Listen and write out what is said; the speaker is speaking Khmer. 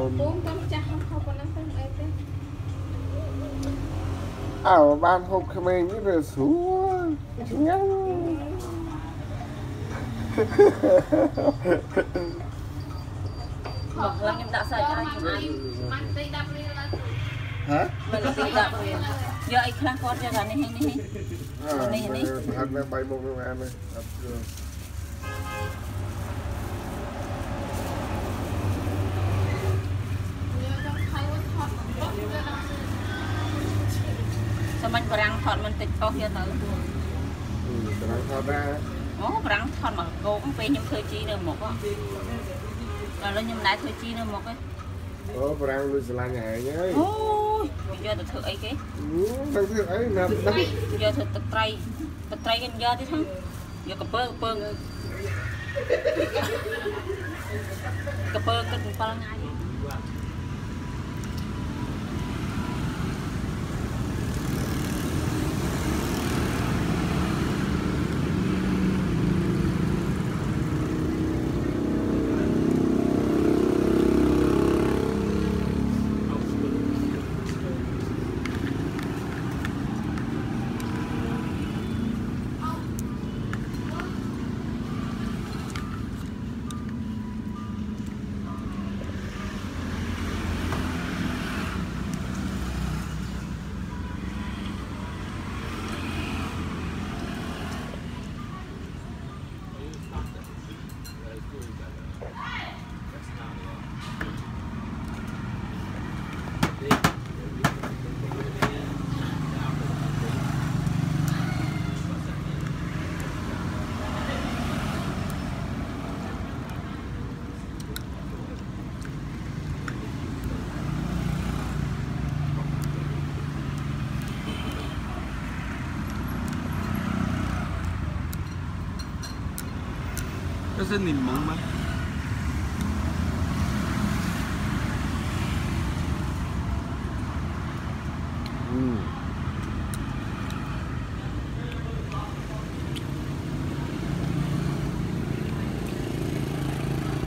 អូនពូកូនចាស់ហូបប៉ុណ្ណឹងទៅអីទេអើបានហូបក្មេងនេះវាស្រួលឆ្ងាញ់មកឡើងខ្ញុំដាក់សាច់ឲ្យចំណាយមិនទី10រៀលឡើយហ៎មិនទីដាក់រៀនយកអីខ្លះគាត់យកអានេះនេះនេះនេះនេះប្រហែលនៅបាយមុខនឹងអាននេះអត់យល់ វាចង់ថៃវិញថតមកបោះវាដល់ ស ម្បាញ់បារាំងថតមិនតិចអស់យកទៅអឺត្រង់ថតដែរអូបារាំងថតមកគោកពេលខ្ញុំធ្វើជីនៅមុខឥឡូវខ្ញុំដែរធ្វើជីនៅមុខឯងអូប្រាំងលុយស្រឡាញ់ឯងហើយអូយយកទៅធ្វើអីគេដឹងទៀតអីណាស់ដឹងយកធ្វើទឹកត្រីទឹកត្រីគេមិនយកទេហ្នឹងយកកពើកពើកពើគិត7ថ្ងៃ 这是柠檬吗？嗯。